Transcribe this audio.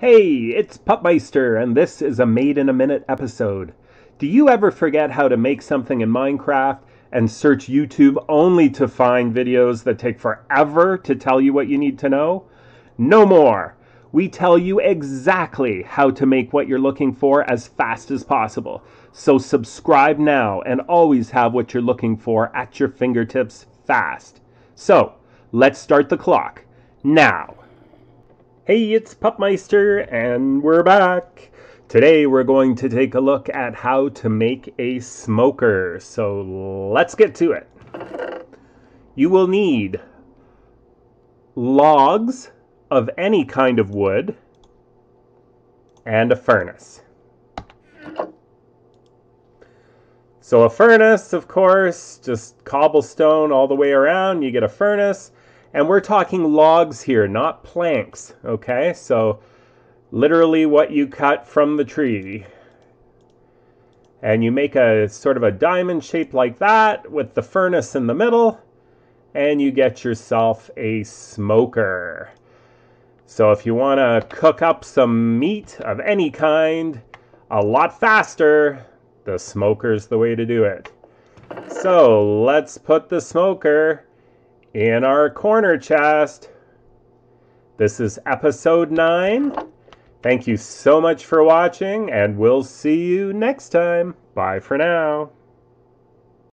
Hey, it's Pupmeister, and this is a Made in a Minute episode. Do you ever forget how to make something in Minecraft and search YouTube only to find videos that take forever to tell you what you need to know? No more! We tell you exactly how to make what you're looking for as fast as possible. So subscribe now and always have what you're looking for at your fingertips fast. So, let's start the clock now. Hey, it's Pupmeister, and we're back. Today we're going to take a look at how to make a smoker. So let's get to it. You will need logs of any kind of wood and a furnace. So a furnace, of course, just cobblestone all the way around. You get a furnace. And we're talking logs here, not planks, okay? So literally what you cut from the tree. And you make a sort of a diamond shape like that with the furnace in the middle, and you get yourself a smoker. So if you want to cook up some meat of any kind a lot faster, the smoker's the way to do it. So let's put the smoker in our corner chest. This is episode 9. Thank you so much for watching, and we'll see you next time. Bye for now.